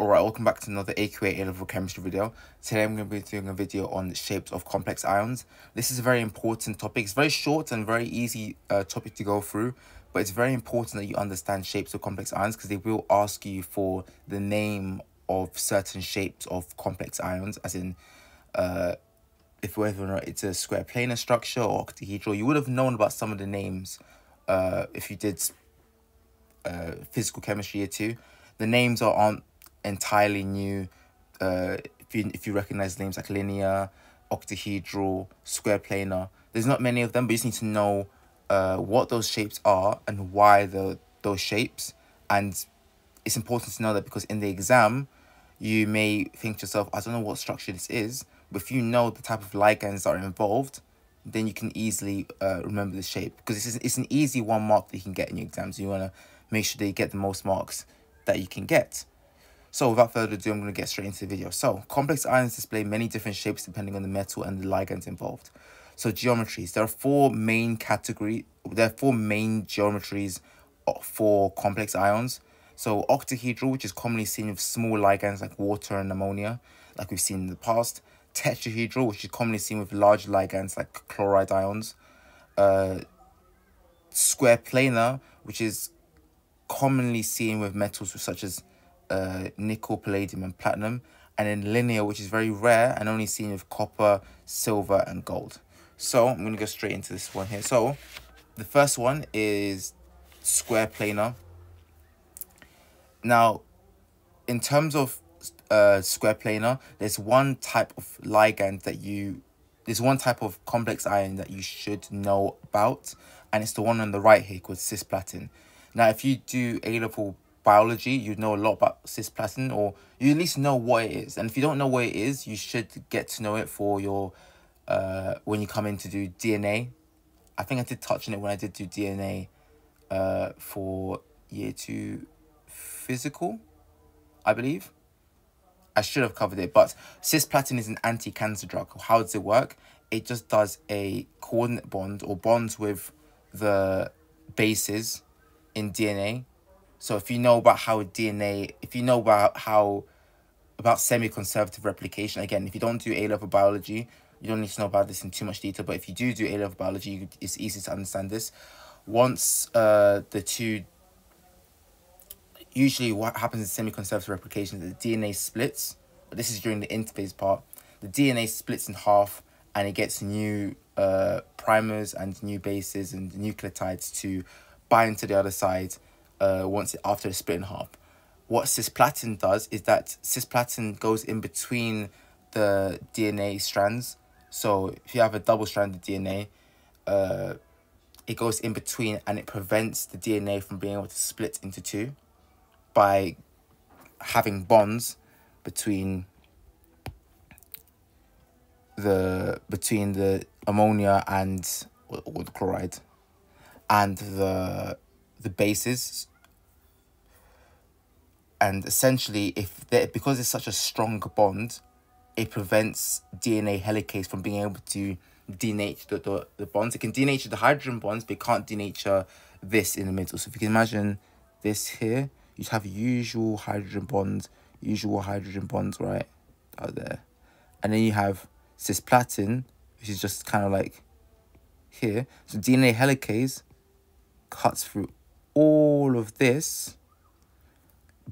Alright, welcome back to another AQA A-Level Chemistry video. Today I'm going to be doing a video on the shapes of complex ions. This is a very important topic. It's very short and very easy uh, topic to go through, but it's very important that you understand shapes of complex ions because they will ask you for the name of certain shapes of complex ions, as in uh, if whether or not it's a square planar structure or octahedral. You would have known about some of the names uh, if you did uh, physical chemistry year two. The names are aren't entirely new. Uh, if you if you recognize names like linear, octahedral, square planar, there's not many of them, but you just need to know uh, what those shapes are and why the those shapes. And it's important to know that because in the exam, you may think to yourself, I don't know what structure this is, but if you know the type of ligands that are involved, then you can easily uh, remember the shape because it's, it's an easy one mark that you can get in your exams. You want to make sure that you get the most marks that you can get. So without further ado, I'm going to get straight into the video. So complex ions display many different shapes depending on the metal and the ligands involved. So geometries, there are four main category, there are four main geometries uh, for complex ions. So octahedral, which is commonly seen with small ligands like water and ammonia, like we've seen in the past. Tetrahedral, which is commonly seen with large ligands like chloride ions. Uh, square planar, which is commonly seen with metals such as uh, nickel, palladium, and platinum, and then linear, which is very rare and only seen with copper, silver, and gold. So I'm going to go straight into this one here. So the first one is square planar. Now, in terms of uh, square planar, there's one type of ligand that you, there's one type of complex ion that you should know about, and it's the one on the right here called cisplatin. Now, if you do A-level biology, you know a lot about cisplatin, or you at least know what it is. And if you don't know what it is, you should get to know it for your uh when you come in to do DNA. I think I did touch on it when I did do DNA uh for year two physical, I believe. I should have covered it, but cisplatin is an anti-cancer drug. How does it work? It just does a coordinate bond or bonds with the bases in DNA so if you know about how DNA, if you know about how about semi-conservative replication, again, if you don't do A-level biology, you don't need to know about this in too much detail. But if you do do A-level biology, it's easy to understand this. Once uh, the two, usually what happens in semi-conservative replication, is the DNA splits. But this is during the interphase part. The DNA splits in half and it gets new uh, primers and new bases and nucleotides to bind to the other side uh, once after it's split in half. What cisplatin does is that cisplatin goes in between the DNA strands. So if you have a double stranded DNA, uh, it goes in between and it prevents the DNA from being able to split into two by having bonds between the between the ammonia and or, or the chloride and the the bases. And essentially if because it's such a strong bond it prevents dna helicase from being able to denature the, the, the bonds. It can denature the hydrogen bonds but it can't denature this in the middle. So if you can imagine this here you'd have usual hydrogen bonds usual hydrogen bonds right out there. And then you have cisplatin which is just kind of like here. So dna helicase cuts through all of this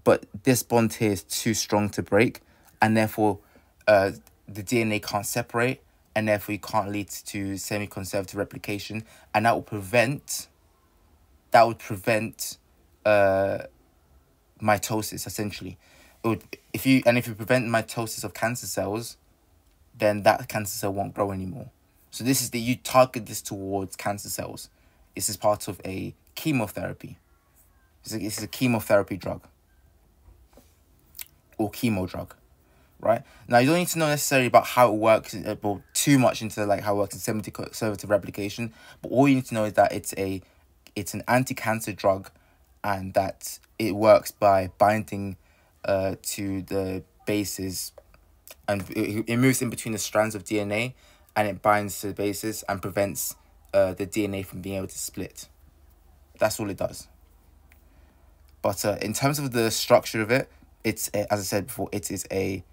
but this bond here is too strong to break and therefore uh, the DNA can't separate and therefore you can't lead to semi-conservative replication and that will prevent that would prevent uh, mitosis essentially. It would, if you and if you prevent mitosis of cancer cells then that cancer cell won't grow anymore. So this is that you target this towards cancer cells. This is part of a chemotherapy this is a, chemotherapy drug or chemo drug, right? Now you don't need to know necessarily about how it works, uh, well, too much into like how it works in semi-conservative replication, but all you need to know is that it's a, it's an anti-cancer drug, and that it works by binding, uh, to the bases, and it, it moves in between the strands of DNA, and it binds to the bases and prevents, uh, the DNA from being able to split. That's all it does. But uh, in terms of the structure of it, it's a, as I said before, it is a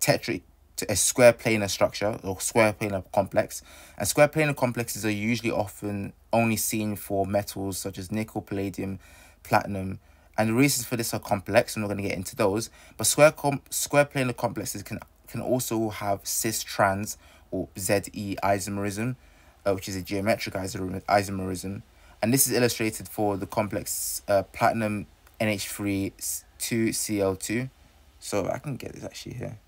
tetra a square planar structure or square planar complex. And square planar complexes are usually often only seen for metals such as nickel, palladium, platinum. And the reasons for this are complex. I'm not going to get into those. But square com square planar complexes can can also have cis trans or ZE isomerism, uh, which is a geometric isomerism. And this is illustrated for the complex uh, platinum NH3 2Cl2. So I can get this actually here.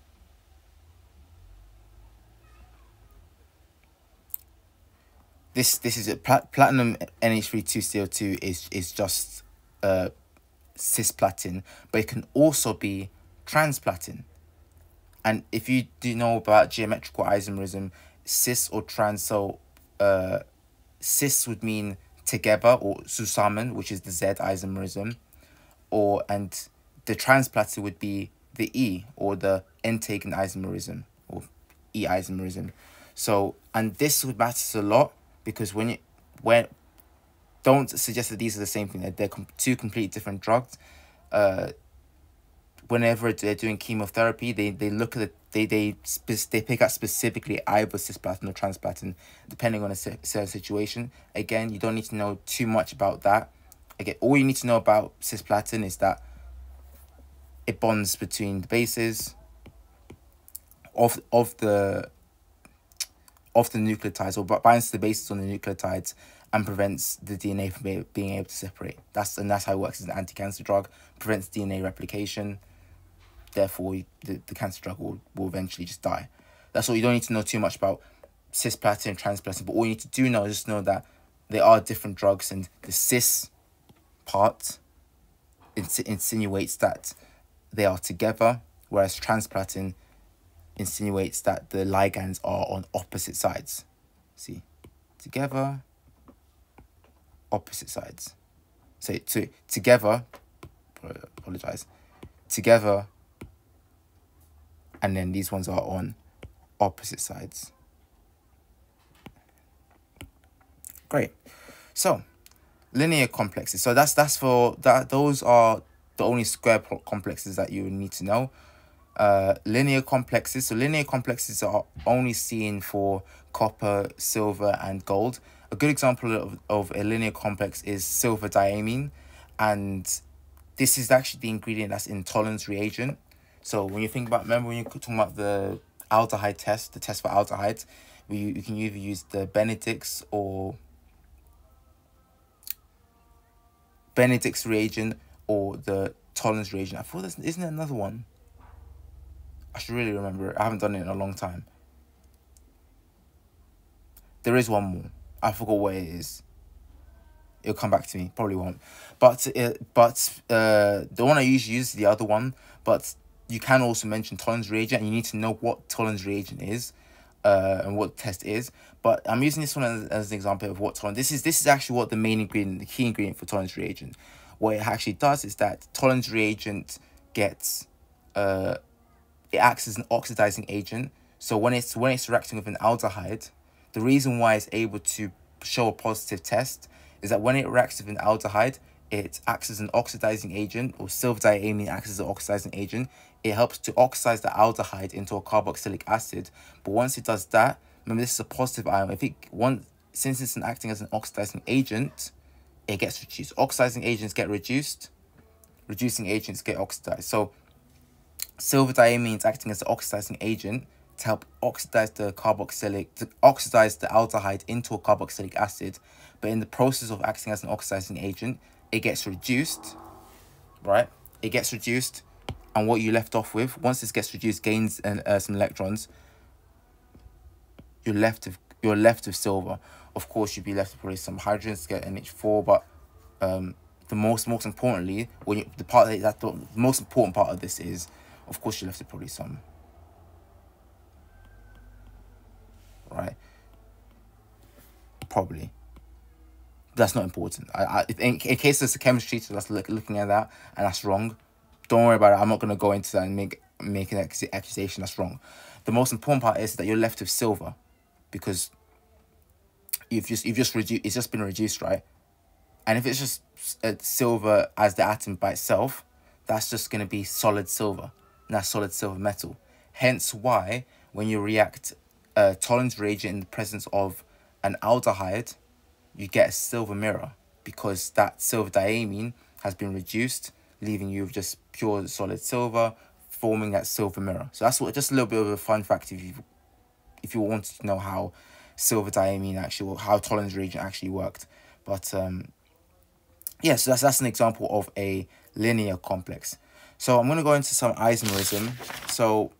This this is a plat platinum NH3 2Cl2 is is just uh cisplatin, but it can also be transplatin. And if you do know about geometrical isomerism, cis or trans, so uh, cis would mean together or zusammen, which is the Z isomerism, or and the transplatin would be the E or the entgegen isomerism or E isomerism. So and this would matter a lot because when you when don't suggest that these are the same thing that they're two completely different drugs. Uh, whenever they're doing chemotherapy, they, they look at it, they they they pick out specifically either cisplatin or transplatin, depending on a certain situation. Again, you don't need to know too much about that. Again, all you need to know about cisplatin is that it bonds between the bases of of the of the nucleotides or binds to the bases on the nucleotides and prevents the DNA from being able to separate. That's and that's how it works as an anti-cancer drug. Prevents DNA replication therefore the, the cancer drug will, will eventually just die. That's all. You don't need to know too much about cisplatin and transplatin, but all you need to do now is just know that there are different drugs and the cis part ins insinuates that they are together, whereas transplatin insinuates that the ligands are on opposite sides. See, together, opposite sides. So to together, apologize, together and then these ones are on opposite sides. Great. So, linear complexes. So that's that's for that. Those are the only square complexes that you need to know. Uh, linear complexes. So linear complexes are only seen for copper, silver, and gold. A good example of, of a linear complex is silver diamine, and this is actually the ingredient that's in Tollens reagent. So when you think about, remember when you're talking about the aldehyde test, the test for aldehydes, we you can either use the Benedict's or Benedict's reagent or the Tollens reagent. I thought there's isn't there another one? I should really remember it. I haven't done it in a long time. There is one more. I forgot what it is. It'll come back to me. Probably won't. But uh, but uh, the one I usually use is the other one. But you can also mention Tollens reagent, and you need to know what Tollens reagent is, uh, and what test is. But I'm using this one as, as an example of what Tollens. This is this is actually what the main ingredient, the key ingredient for Tollens reagent. What it actually does is that Tollens reagent gets, uh, it acts as an oxidizing agent. So when it's when it's reacting with an aldehyde, the reason why it's able to show a positive test is that when it reacts with an aldehyde, it acts as an oxidizing agent, or silver diamine acts as an oxidizing agent. It helps to oxidize the aldehyde into a carboxylic acid. But once it does that, remember this is a positive ion. If it one since it's acting as an oxidizing agent, it gets reduced. Oxidizing agents get reduced, reducing agents get oxidized. So silver diamine is acting as an oxidizing agent to help oxidize the carboxylic to oxidize the aldehyde into a carboxylic acid. But in the process of acting as an oxidizing agent, it gets reduced, right? It gets reduced, and what you left off with, once this gets reduced, gains and uh, some electrons, you're left with you're left with silver. Of course, you'd be left with probably some hydrogens to get NH4, but um, the most most importantly, when you, the part that, the most important part of this is, of course, you're left with probably some right? Probably that's not important. I, I in, in case there's a chemistry teacher that's look, looking at that and that's wrong, don't worry about it. I'm not gonna go into that and make make an accusation that's wrong. The most important part is that you're left with silver, because you've just you've just reduced. It's just been reduced, right? And if it's just uh, silver as the atom by itself, that's just going to be solid silver. And that's solid silver metal. Hence why when you react a Tollens reagent in the presence of an aldehyde, you get a silver mirror because that silver diamine has been reduced, leaving you with just pure solid silver, forming that silver mirror. So that's what just a little bit of a fun fact if you if you wanted to know how silver diamine actually how Tollens reagent actually worked. But um yeah, so that's that's an example of a linear complex. So I'm gonna go into some isomerism. So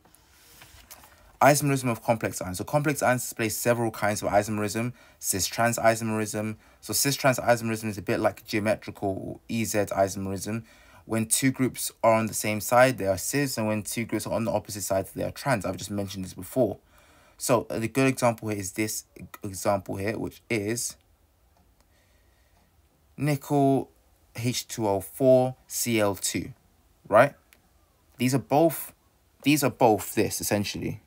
isomerism of complex ions. So complex ions display several kinds of isomerism. Cis-trans isomerism. So cis-trans isomerism is a bit like geometrical EZ isomerism. When two groups are on the same side, they are cis, and when two groups are on the opposite side, they are trans. I've just mentioned this before. So uh, the good example here is this example here, which is nickel H2O4 Cl2, right? These are both, these are both this essentially.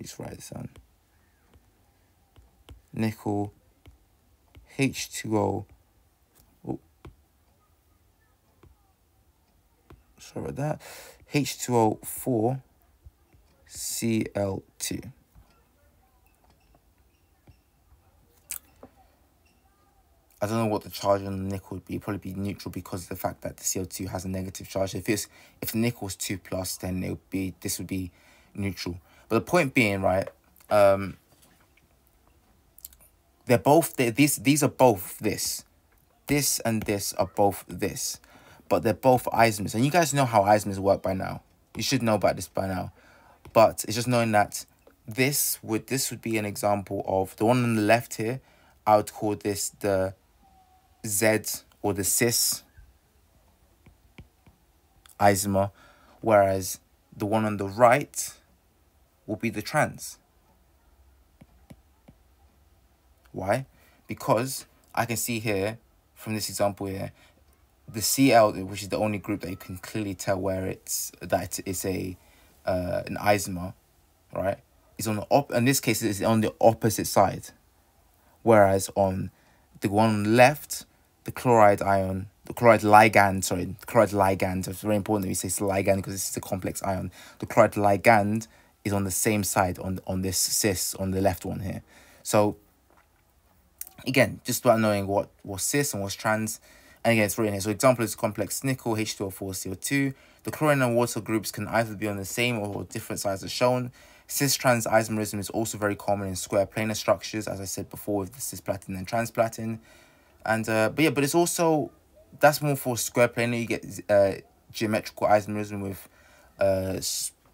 Let's write this. Nickel H2O. Oh. Sorry about that. H2O4 Cl2. I don't know what the charge on the nickel would be. It'd Probably be neutral because of the fact that the CO2 has a negative charge. If it's if the nickel is two plus, then it would be this would be neutral. But the point being, right, um, they're both they, these these are both this, this and this are both this, but they're both isomers. And you guys know how isomers work by now. You should know about this by now. But it's just knowing that this would this would be an example of the one on the left here. I would call this the Z or the cis isomer, whereas the one on the right will be the trans. Why? Because I can see here from this example here, the CL, which is the only group that you can clearly tell where it's that it's a uh, an isomer, right? Is on the op in this case it's on the opposite side. Whereas on the one on the left, the chloride ion, the chloride ligand, sorry, chloride ligand, it's very important that we say it's ligand because this is a complex ion. The chloride ligand is on the same side on, on this cis, on the left one here. So, again, just about knowing what was cis and what's trans, and again, it's written here. So example is complex nickel, H2O4, CO2. The chlorine and water groups can either be on the same or different sides as shown. Cis-trans isomerism is also very common in square planar structures, as I said before with the cisplatin and transplatin. And uh, but yeah, but it's also that's more for square planar. You get uh, geometrical isomerism with uh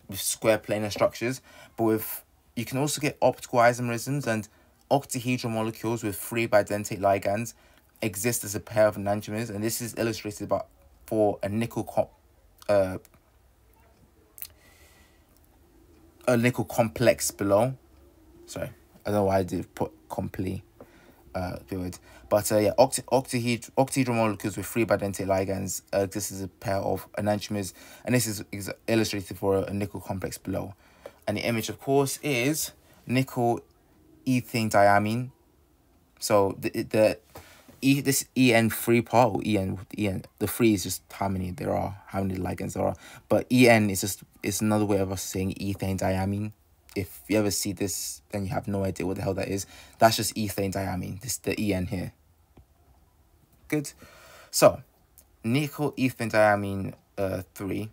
with square planar structures, but with you can also get optical isomerisms and octahedral molecules with three bidentate ligands exist as a pair of enantiomers, and this is illustrated by for a nickel uh a nickel complex below. Sorry, I don't know why I did put complete uh, period. But uh, yeah, octa octahedral, octahedral molecules with three bidentate ligands uh, this is a pair of enantiomers, and this is, illustrated for a, a, nickel complex below. And the image, of course, is nickel ethane diamine. So the the E this EN free part or EN EN the free is just how many there are, how many ligands there are. But EN is just it's another way of us saying ethane diamine if you ever see this, then you have no idea what the hell that is. That's just ethane diamine. This the EN here. Good. So, nickel ethane diamine uh, 3,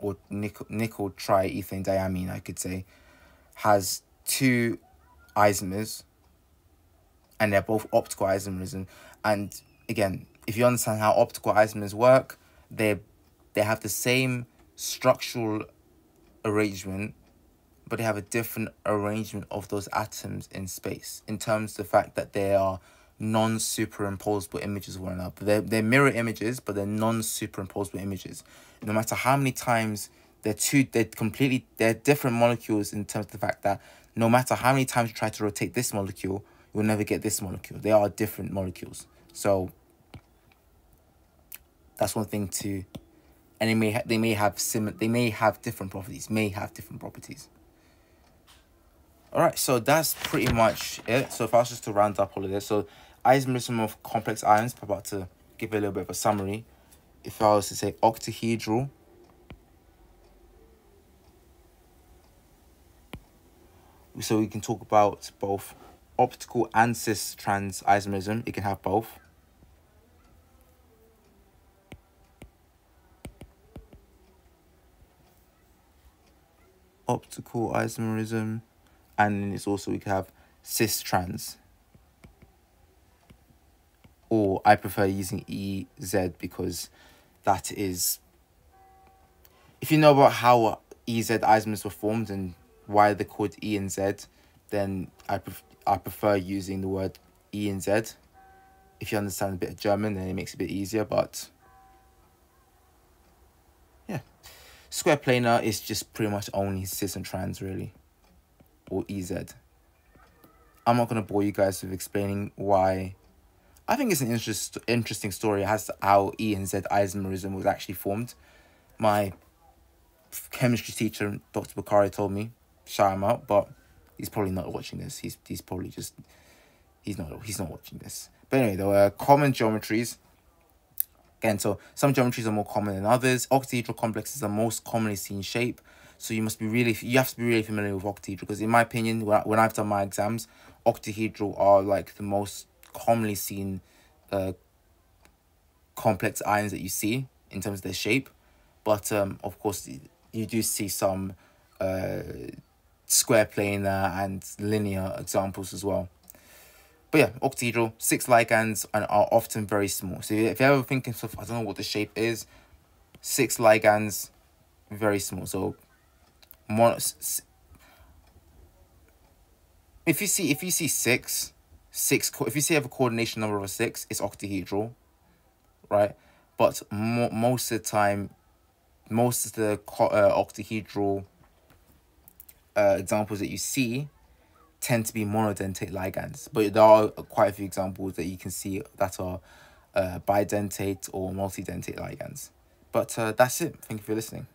or nickel, nickel triethane diamine, I could say, has two isomers, and they're both optical isomers. And again, if you understand how optical isomers work, they they have the same structural arrangement, but they have a different arrangement of those atoms in space in terms of the fact that they are non-superimposable images of one another. They're, they're mirror images, but they're non-superimposable images. No matter how many times they're two, they're completely, they're different molecules in terms of the fact that no matter how many times you try to rotate this molecule, you'll never get this molecule. They are different molecules. So that's one thing to and they may they may have sim they may have different properties may have different properties all right so that's pretty much it so if i was just to round up all of this so isomerism of complex ions i'm about to give a little bit of a summary. If I was to say octahedral, so we can talk about both optical and cis trans isomerism. It can have both. Optical isomerism, and it's also we can have cis trans. Or I prefer using EZ because that is. If you know about how EZ isomers were formed and why they're called E and Z, then I, pref I prefer using the word E and Z. If you understand a bit of German, then it makes it a bit easier, but yeah. Square planar is just pretty much only cis and trans, really, or EZ. I'm not going to bore you guys with explaining why. I think it's an interest, interesting story as to how E and Z isomerism was actually formed. My chemistry teacher, Dr. Bakari, told me shout him out, but he's probably not watching this. He's he's probably just he's not he's not watching this. But anyway, there were common geometries. Again, so some geometries are more common than others. Octahedral complexes are most commonly seen shape. So you must be really you have to be really familiar with octahedral because in my opinion, when I've done my exams, octahedral are like the most commonly seen uh, complex ions that you see in terms of their shape. But um, of course, you do see some uh, square planar and linear examples as well. But yeah, octahedral, six ligands and are often very small. So if you're ever thinking of, I don't know what the shape is, six ligands, very small. So more, if you see if you see six, six if you see have a coordination number of six, it's octahedral, right? But mo most of the time, most of the uh, octahedral uh, examples that you see tend to be monodentate ligands, but there are quite a few examples that you can see that are uh, bidentate or multidentate ligands. But uh, that's it. Thank you for listening.